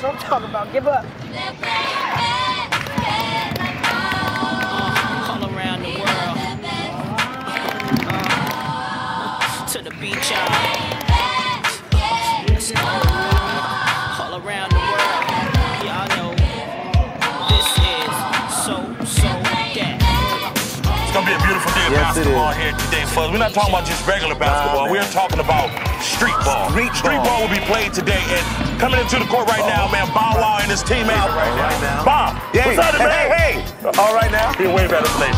That's what I'm talking about. Give up. all around the world. To the beach, y'all. Let's go. A beautiful day of Yes, basketball here today, fellas. We're not talking about just regular basketball. man. We're talking about street ball. Street ball. will be played today, and coming into the court right now, uh-huh. man, Bow Wow and his teammates. All right now. Bob, Hey, what's up, man? hey, hey. All right now. Be a way better place.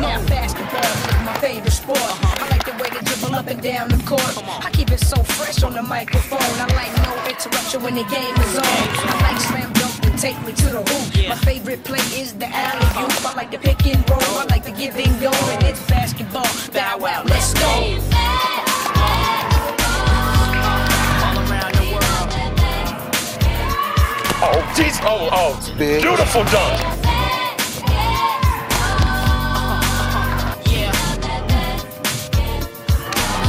Now basketball is my favorite sport. I like the way they dribble up and down the court. I keep it so fresh on the microphone. I like no interruption when the game is on. I like slam dunk and take me to the hoop. My favorite play is the alley oop. Oh, jeez. Oh, oh. Big. Beautiful dunk. Yeah.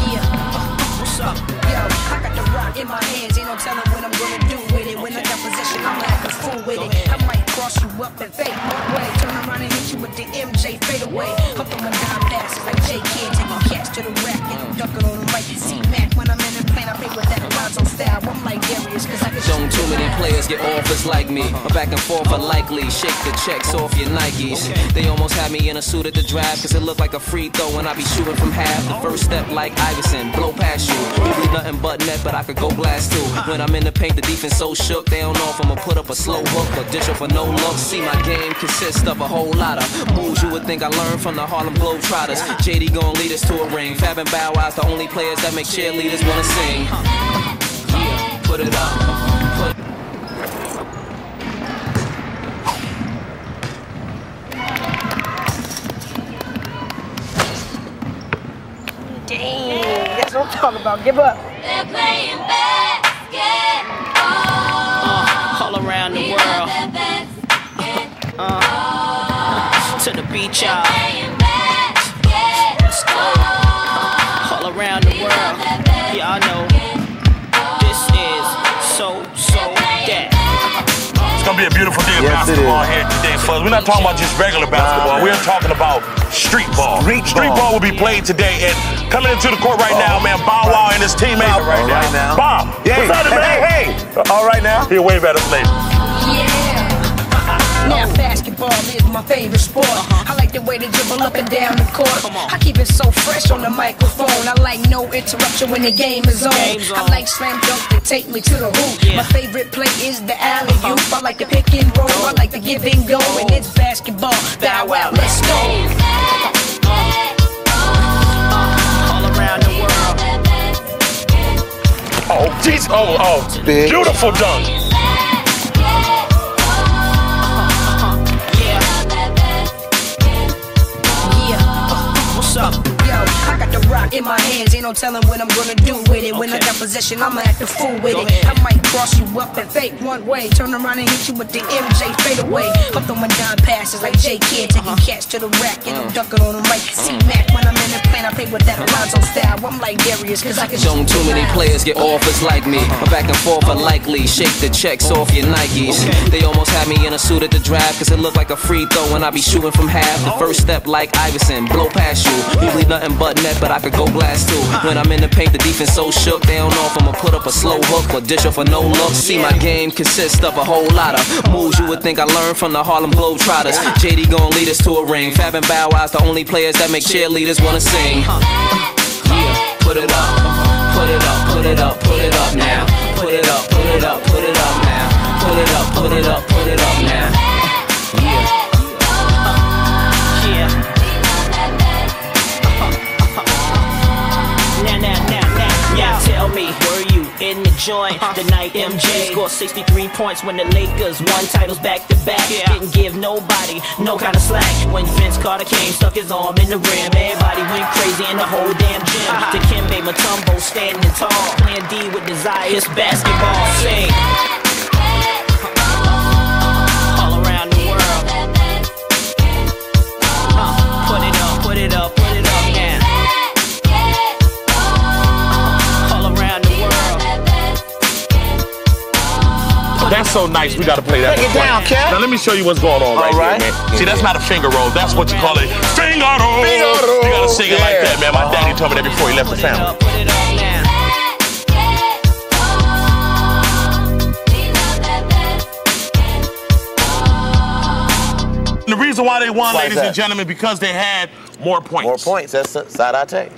Yeah. What's up? Yo, I got the rock in my hands. Ain't no telling what I'm gonna do with it. When I got possession, I'm acting fool with it. I might cross you up and fade one way. Turn around and hit you with the MJ fade away. I'm throwing down passes like J Kidd, taking cats to the rack Don't too many players get offers like me. A back and forth are likely. Shake the checks off your Nikes. They almost had me in a suit at the draft, cause it looked like a free throw when I be shooting from half. The first step like Iverson, blow past you. Usually nothing but net, but I could go blast too. When I'm in the paint, the defense so shook, they don't know if I'ma put up a slow hook or dish up for no look. See, my game consists of a whole lot of moves you would think I learned from the Harlem Globetrotters. JD gon' lead us to a ring. Fab and Bow Wow's the only players that make cheerleaders wanna sing. Yeah, put it up. Put Dang, that's what I'm talking about. Give up. They're playing basketball. All around the world. Uh, to the beach, y'all. Be a beautiful day of Yes, basketball is. here today, fellas. We're not talking about just regular basketball. man. We're talking about street ball. Street ball. will be played today, and coming into the court right now, man, Bow Wow and his teammates. All right now. Bob, Hey, what's up, man? hey, hey. Uh, all right now. Be a way better place. Yeah. Now basketball is my favorite sport. Uh-huh. I like the way they dribble up and down the court. I keep it so fresh on the microphone. I like no interruption when the game is on. Game's I like slam dunk to take me to the hoop. Yeah. My favorite play is the alley oop. Uh-huh. I like the pick and roll. I like the give and go. And it's basketball. Bow wow, let's go. All around the world. Oh, jeez. Oh, oh. Beautiful dunk. In my hands. Ain't no telling what I'm gonna do with it. When I got possession, I'ma act a fool with Go it. ahead. I might cross you up and fake one way. Turn around and hit you with the MJ fade away. I'm throwing down passes like J Kidd, taking uh-huh. cats to the rack and I'm uh. dunking on them right. See uh-huh. Mac when I'm in the plane, I play with that Alonzo style. I'm like Darius, cause I can Don't too many players get offers like me. Uh-huh. A back and forth are likely. Shake the checks off your Nikes. They almost had me in a suit at the draft, cause it looked like a free throw when I be shooting from half. The first step like Iverson, blow past you. Usually nothing but net, but I could go blast too. When I'm in the paint, the defense so shook, they don't know if I'ma put up a slow hook or dish up for no look. See, my game consists of a whole lot of moves you would think I learned from the Harlem Globetrotters. JD gon' lead us to a ring. Fab and Bow Wow's the only players that make cheerleaders wanna sing. Yeah, put it up, put it up, put it up, put it up now. Put it up, put it up, put it up tell me, were you in the joint uh-huh. the night MJ scored 63 points when the Lakers won titles back to back? Didn't give nobody no kind of slack. When Vince Carter came, stuck his arm in the rim, everybody went crazy in the whole damn gym. Uh-huh. Dikembe Mutombo standing tall, playing D with desire. It's basketball, sing. So nice. We got to play that. Break it down, Cat. Now let me show you what's going on right, All right. here, man. See, that's not a finger roll. That's what you call it. Finger roll. Finger roll. You gotta sing it like that, man. My daddy told me that before he left the Put family. up, put it up now. And the reason why they won, Why ladies and gentlemen, because they had more points. More points. That's the Side I take.